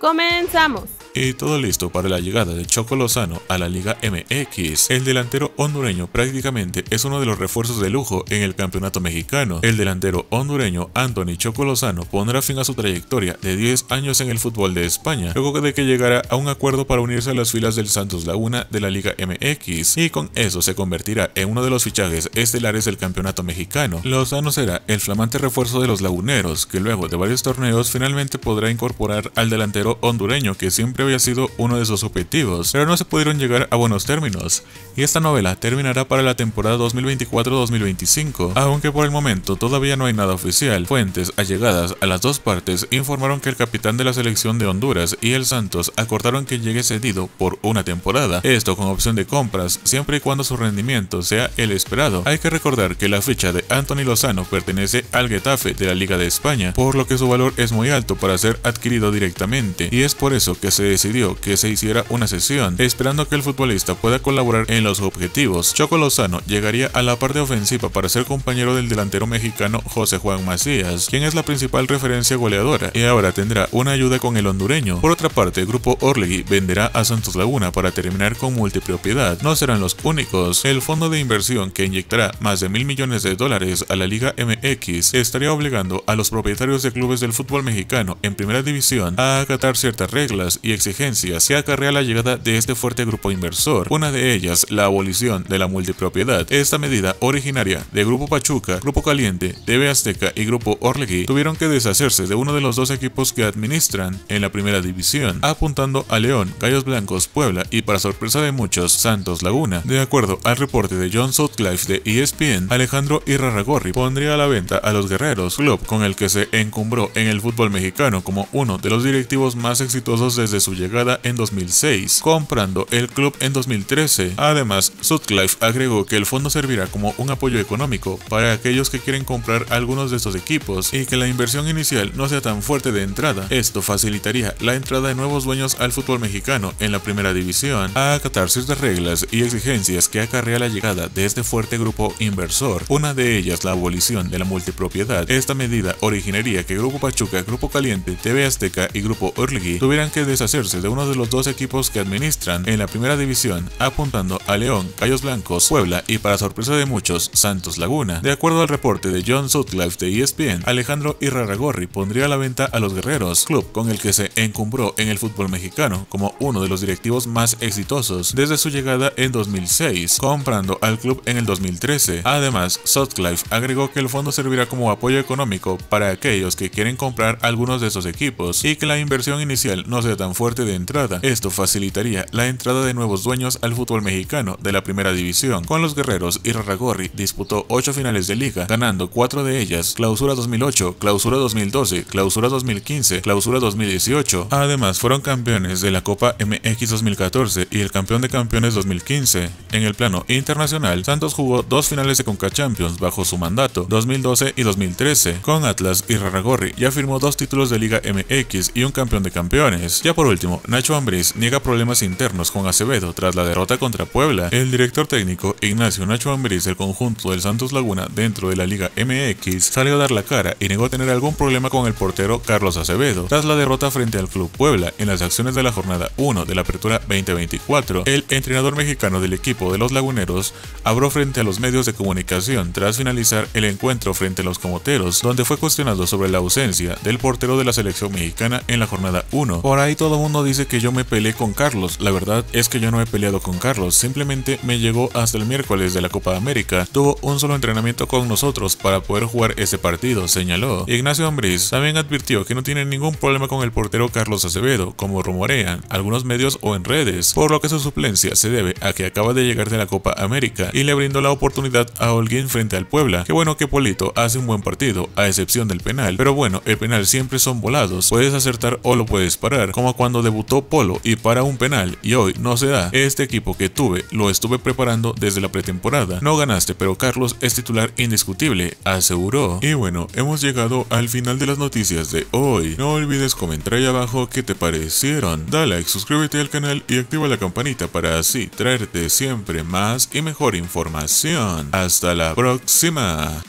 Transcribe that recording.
¡Comenzamos! Y todo listo para la llegada de Choco Lozano a la Liga MX. El delantero hondureño prácticamente es uno de los refuerzos de lujo en el campeonato mexicano. El delantero hondureño Anthony Choco Lozano pondrá fin a su trayectoria de 10 años en el fútbol de España, luego de que llegara a un acuerdo para unirse a las filas del Santos Laguna de la Liga MX, y con eso se convertirá en uno de los fichajes estelares del campeonato mexicano. Lozano será el flamante refuerzo de los laguneros, que luego de varios torneos finalmente podrá incorporar al delantero hondureño que siempre había sido uno de sus objetivos, pero no se pudieron llegar a buenos términos, y esta novela terminará para la temporada 2024-2025, aunque por el momento todavía no hay nada oficial. Fuentes allegadas a las dos partes informaron que el capitán de la selección de Honduras y el Santos acordaron que llegue cedido por una temporada, esto con opción de compras, siempre y cuando su rendimiento sea el esperado. Hay que recordar que la ficha de Anthony Lozano pertenece al Getafe de la Liga de España, por lo que su valor es muy alto para ser adquirido directamente, y es por eso que se decidió que se hiciera una sesión, esperando que el futbolista pueda colaborar en los objetivos. Choco Lozano llegaría a la parte ofensiva para ser compañero del delantero mexicano José Juan Macías, quien es la principal referencia goleadora, y ahora tendrá una ayuda con el hondureño. Por otra parte, el grupo Orlegui venderá a Santos Laguna para terminar con multipropiedad. No serán los únicos. El fondo de inversión que inyectará más de mil millones de dólares a la Liga MX estaría obligando a los propietarios de clubes del fútbol mexicano en primera división a acatar ciertas reglas y exigencias que acarrea la llegada de este fuerte grupo inversor. Una de ellas, la abolición de la multipropiedad. Esta medida originaria de Grupo Pachuca, Grupo Caliente, TV Azteca y Grupo Orlegui tuvieron que deshacerse de uno de los dos equipos que administran en la primera división, apuntando a León, Gallos Blancos, Puebla y para sorpresa de muchos, Santos Laguna. De acuerdo al reporte de John Sutcliffe de ESPN, Alejandro Irarragorri pondría a la venta a los Guerreros, club con el que se encumbró en el fútbol mexicano como uno de los directivos más exitosos desde su llegada en 2006, comprando el club en 2013. Además, Sutcliffe agregó que el fondo servirá como un apoyo económico para aquellos que quieren comprar algunos de estos equipos y que la inversión inicial no sea tan fuerte de entrada. Esto facilitaría la entrada de nuevos dueños al fútbol mexicano en la primera división, a acatar ciertas reglas y exigencias que acarrea la llegada de este fuerte grupo inversor, una de ellas la abolición de la multipropiedad. Esta medida originaría que Grupo Pachuca, Grupo Caliente, TV Azteca y Grupo Tuvieran que deshacerse de uno de los dos equipos que administran en la primera división, apuntando a León, Gallos Blancos, Puebla y para sorpresa de muchos, Santos Laguna. De acuerdo al reporte de John Sutcliffe de ESPN, Alejandro Irarragorri pondría a la venta a los Guerreros, club con el que se encumbró en el fútbol mexicano como uno de los directivos más exitosos desde su llegada en 2006, comprando al club en el 2013. Además, Sutcliffe agregó que el fondo servirá como apoyo económico para aquellos que quieren comprar algunos de esos equipos y que la inversión inicial no sea tan fuerte de entrada. Esto facilitaría la entrada de nuevos dueños al fútbol mexicano de la primera división. Con los guerreros, Irarragorri disputó 8 finales de liga, ganando 4 de ellas, clausura 2008, clausura 2012, clausura 2015, clausura 2018. Además, fueron campeones de la Copa MX 2014 y el campeón de campeones 2015. En el plano internacional, Santos jugó dos finales de Conca Champions bajo su mandato, 2012 y 2013. Con Atlas, Irarragorri ya firmó dos títulos de Liga MX y un campeón de campeones. Ya por último, Nacho Ambriz niega problemas internos con Acevedo tras la derrota contra Puebla. El director técnico Ignacio Nacho Ambriz del conjunto del Santos Laguna dentro de la Liga MX salió a dar la cara y negó tener algún problema con el portero Carlos Acevedo. Tras la derrota frente al Club Puebla en las acciones de la jornada 1 de la Apertura 2024, el entrenador mexicano del equipo de los Laguneros habló frente a los medios de comunicación tras finalizar el encuentro frente a los Comoteros, donde fue cuestionado sobre la ausencia del portero de la selección mexicana en la jornada 1. Por ahí todo el mundo dice que yo me peleé con Carlos. La verdad es que yo no he peleado con Carlos, simplemente me llegó hasta el miércoles de la Copa América. Tuvo un solo entrenamiento con nosotros para poder jugar ese partido, señaló. Ignacio Ambriz también advirtió que no tiene ningún problema con el portero Carlos Acevedo, como rumorean algunos medios o en redes, por lo que su suplencia se debe a que acaba de llegar de la Copa América y le brindó la oportunidad a Holguín frente al Puebla. Qué bueno que Polito hace un buen partido, a excepción del penal, pero bueno, el penal siempre son volados, puedes acertar o lo puedes parar, como cuando debutó Polo y para un penal y hoy no se da. Este equipo que tuve lo estuve preparando desde la pretemporada. No ganaste, pero Carlos es titular indiscutible, aseguró. Y bueno, hemos llegado al final de las noticias de hoy. No olvides comentar ahí abajo qué te parecieron. Dale like, suscríbete al canal y activa la campanita para así traerte siempre más y mejor información. Hasta la próxima.